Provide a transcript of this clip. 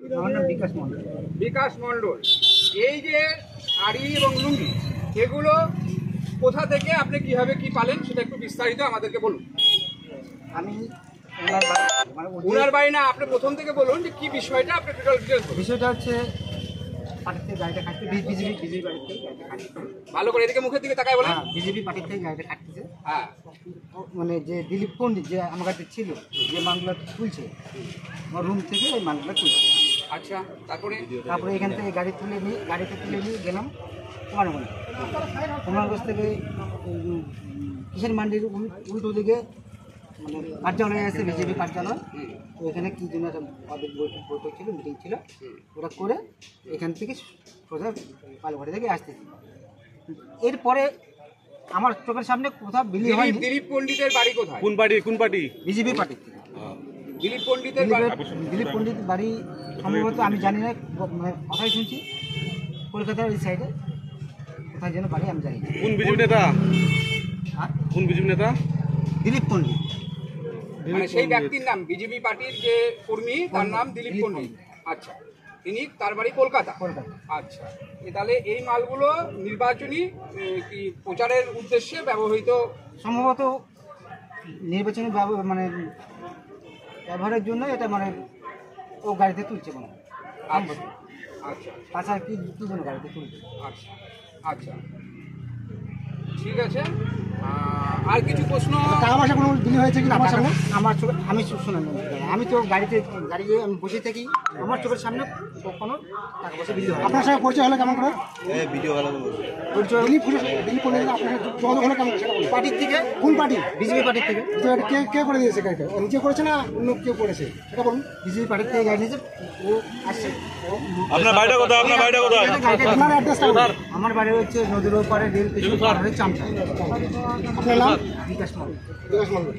আমার নাম বিকাশ মন্ডল বিকাশ মণ্ডল। এই যে শাড়ি এবং লুঙ্গি এগুলো কোথা থেকে আপনি কীভাবে কি পালেন সেটা একটু বিস্তারিত আমাদেরকে বলুন। আমি ওনার বাড়ি- মানে বাড়ি না আপনি প্রথম থেকে বলুন যে কি বিষয়টা আপনি টোটাল ডিটেলস বিষয়টা হচ্ছে পার্টির থেকে গাড়িটা কাটতে বিজেপি বিজেপি বাড়ির থেকে গাড়িটা কাটতে ভালো করে এদিকে মুখের দিকে তাকায় বলেন। হ্যাঁ বিজেপি গাড়িটা কাটতেছে। হ্যাঁ। মানে যে দিলীপ পণ্ডিত যে আমার কাছে ছিল যে মালগুলো তুলছে আমার রুম থেকে ওই মালগুলো তুলছে। আচ্ছা তারপরে? তারপরে এখান থেকে গাড়ি তুলে নিয়ে গাড়িতে তুলে নিয়ে গেলাম কুমারগঞ্জ। কুমারগঞ্জ থেকে কিষান মান্ডির উল- উল্টো দিকে মানে কার্যালয় আছে বিজেপি কার্যালয়। এখানে কি জন্য একটা বৈঠক বৈঠক ছিল মিটিং ছিল। ওটা করে এখান থেকে সোজা পালঘাটি থেকে আসতেছি এরপরে আমার চোখের সামনে কোথাও বিলি হয়নি। দিলীপ পণ্ডিতের বাড়ি কোথায়? কোন পার্টি কোন পার্টি? বিজেপি পার্টির থেকে দিলীপ পণ্ডিতের বাড়ি। দিলীপ পণ্ডিত বাড়ি সম্ভবত আমি জানি না মানে কথাই শুনছি। কলকাতার এই সাইডে কোথায় যেন বাড়ি আমি জানি না। কোন বিজেপি নেতা? আর কোন বিজেপি নেতা? দিলীপ পণ্ডিত। মানে সেই ব্যক্তির নাম বিজেপি পার্টির যে কর্মী তার নাম দিলীপ পণ্ডিত। আচ্ছা তিনি তার বাড়ি কলকাতা? কলকাতা। আচ্ছা তাহলে এই মালগুলো নির্বাচনী কি প্রচারের উদ্দেশ্যে ব্যবহৃত? সম্ভবত নির্বাচনী মানে ব্যবহারের জন্য এটা মানে ও গাড়িতে তুলছে মনে হয়। আচ্ছা আচ্ছা তাছাড়া কি কি জন্য গাড়িতে তুলছে? আচ্ছা আচ্ছা। ঠিক আছে। আর কিছু প্রশ্ন? টাকা পয়সা কোনো বিলি হয়েছে কি আমার সামনে আমার চোখে আমি শুনুন আমি তো গাড়িতে গাড়িতে আমি বসে থাকি। আমার চোখের সামনে কখনো টাকা পয়সা বিলি হয় আপনার সঙ্গে পরিচয় হলো কেমন করে? পরিচয় দিলীপ দিলীপ পুলিশ আপনার যোগাযোগ হলো কেমন? সেটা পার্টির থেকে? কোন পার্টি? বিজেপি পার্টির থেকে। তো কে কে করে দিয়েছে গাড়িটা? নিজে করেছে না অন্য কেউ করেছে? সেটা বলুন। বিজেপি পার্টির থেকে গাড়ি নিয়েছে। ও আসছে। আপনার বাড়িটা কোথায়? আপনার বাড়িটা কোথায়? আপনার অ্যাড্রেসটা আমার বাড়ি হচ্ছে নদীর ওপারে রেল স্টেশন চামটা বিকাশ মন্ডল